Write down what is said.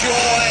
Joy.